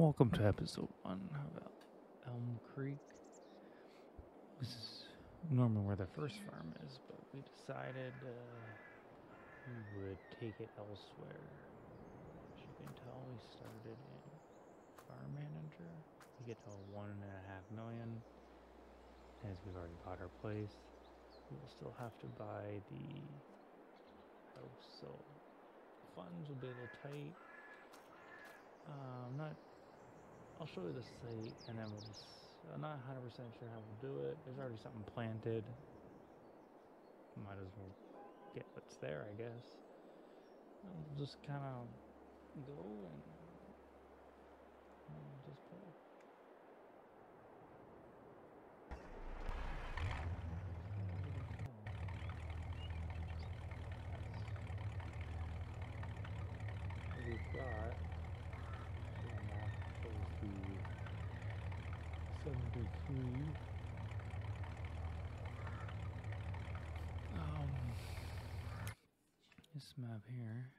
Welcome to episode one of El- Elm Creek. This is normally where the first farm is, but we decided uh, we would take it elsewhere. As you can tell, we started in Farm Manager. We get to one and a half million, as we've already bought our place. We will still have to buy the house, so funds will be a little tight. Uh, I'm not. I'll show you the site, and then we'll just. I'm not 100 percent sure how we'll do it. There's already something planted. Might as well get what's there, I guess. We'll just kind of go and just play. We've got the map shows the 73. Um, this map here,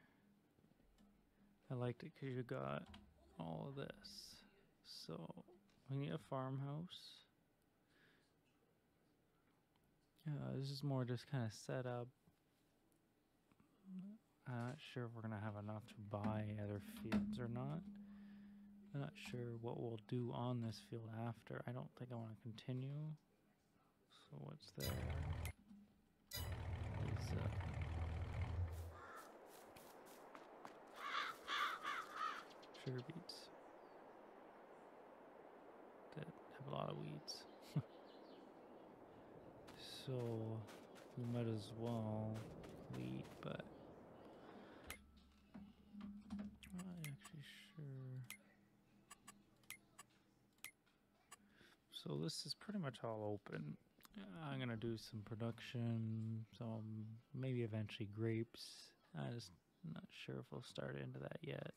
I liked it because you got all of this. So we need a farmhouse. Yeah, this is more just kind of set up. I'm not sure if we're gonna have enough to buy other fields or not. I'm not sure what we'll do on this field after. I don't think I want to continue. So what's there? Is uh, sugar beets that have a lot of weeds. so we might as well wheat, but I'm not actually sure. So this is pretty much all open. Uh, I'm gonna do some production, some maybe eventually grapes. I'm just not sure if we'll start into that yet.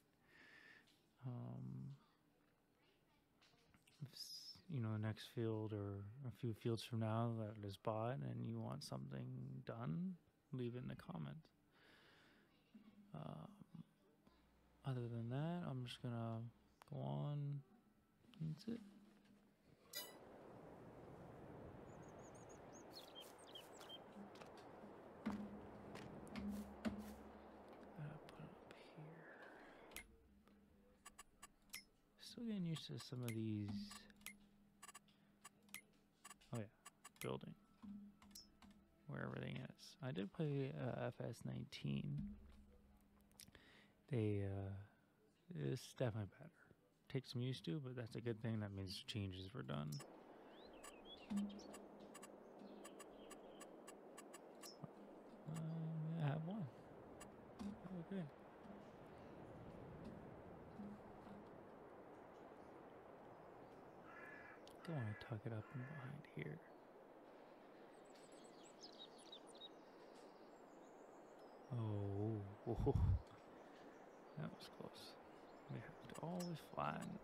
Um, you know, the next field or a few fields from now that is bought and you want something done, leave it in the comments. Um, other than that, I'm just gonna go on. That's it. Gotta put it up here. Still getting used to some of these. Oh yeah, building. Where everything is. I did play uh, FS19. They, uh, it's definitely better. Takes some used to, but that's a good thing. That means changes were done. Uh, I have one. Okay. Don't want to tuck it up and behind here. Oh, whoa. that was close. We have to always flatten.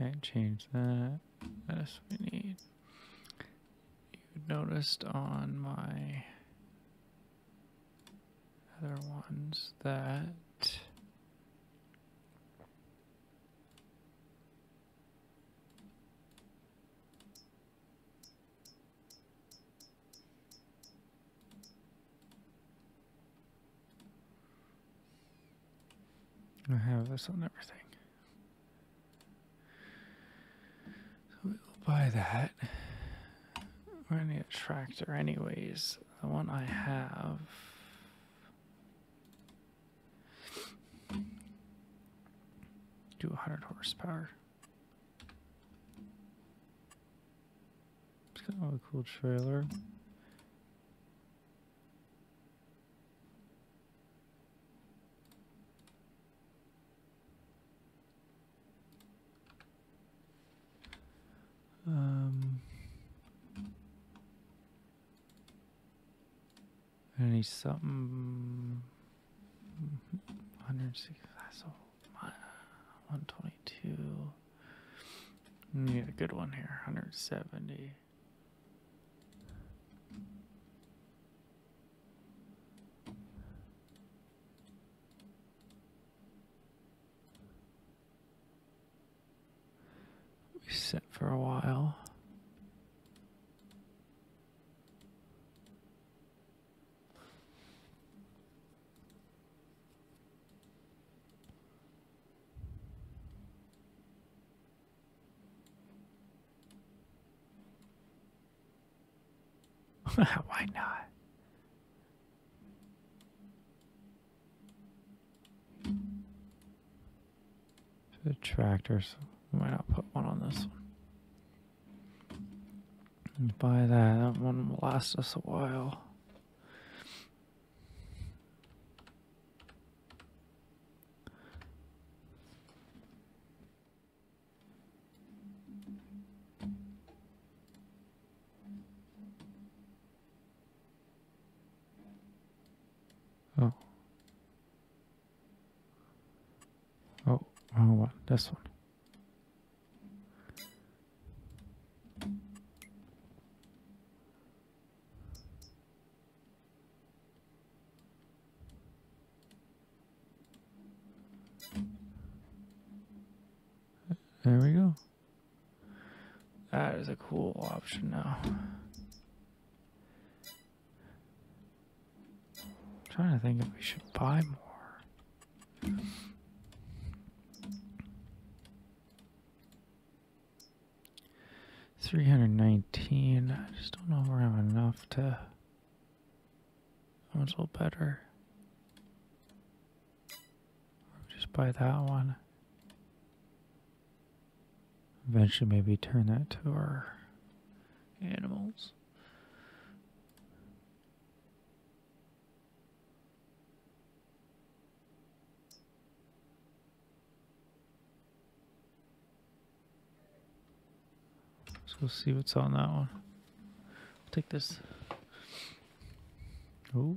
Can't change that. What we need. You noticed on my other ones that I have this on everything. So we will buy that. We're need a tractor anyways. The one I have. Do 100 horsepower. It's kind of a cool trailer. Um, I need something. 160. That's all. 122. Need a good one here. 170. Sit for a while. Why not? The tractors. Might not one on this one. And buy that. That one will last us a while. Oh. Oh, oh wrong one. This one. There we go. That is a cool option now. trying to think if we should buy more. Three hundred nineteen. I just don't know if we're having enough to. That one's a little better. Just buy that one. Eventually, maybe turn that to our animals. Let's go see what's on that one. take this. Ooh.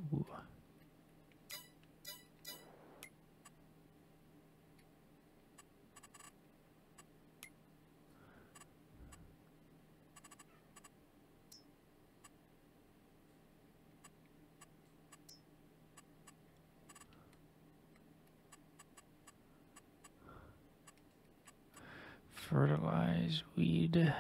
Fertilize weed.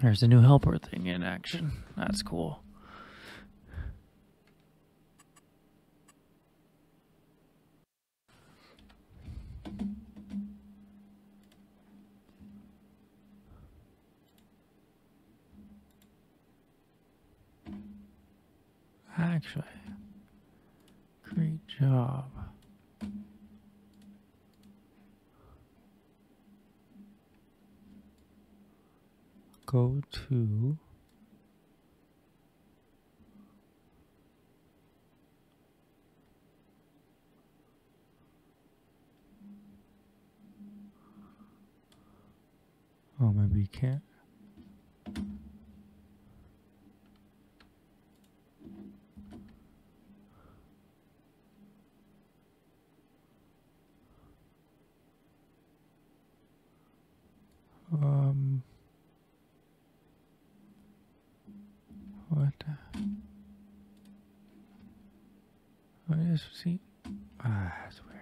There's the new helper thing in action. That's cool. Actually, great job. Go to Oh, maybe you can't. What is see? Ah, that's weird.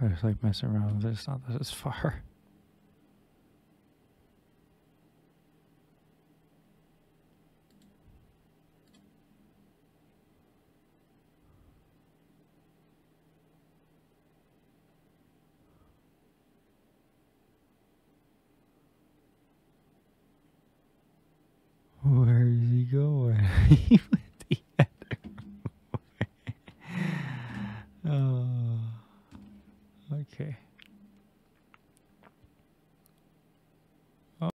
I just like messing around with it. It's not that it's far. Where is he he the other. Oh, okay. Oh.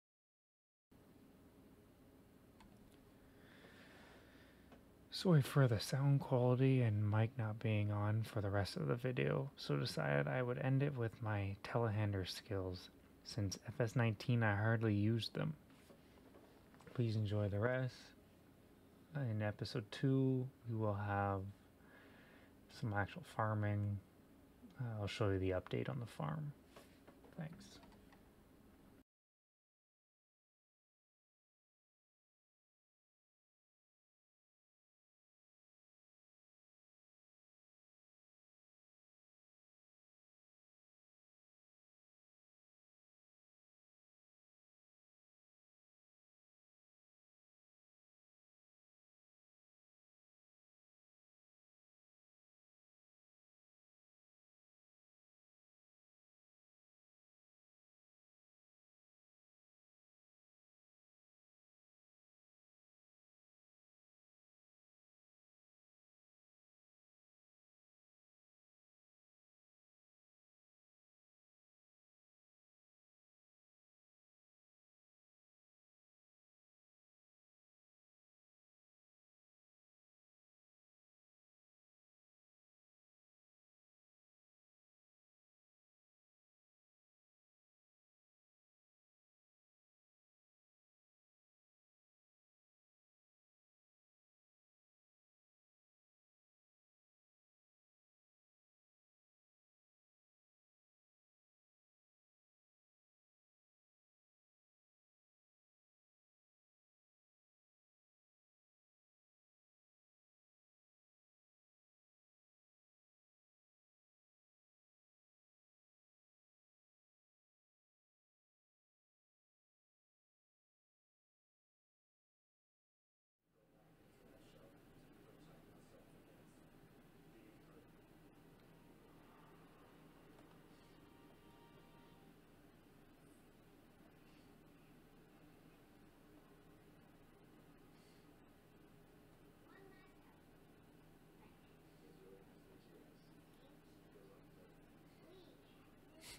Sorry for the sound quality and mic not being on for the rest of the video, so decided I would end it with my telehandler skills, since FS19 I hardly used them. Please enjoy the rest. In episode 2, we will have some actual farming. I'll show you the update on the farm. Thanks.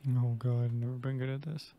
Oh god, I've never been good at this.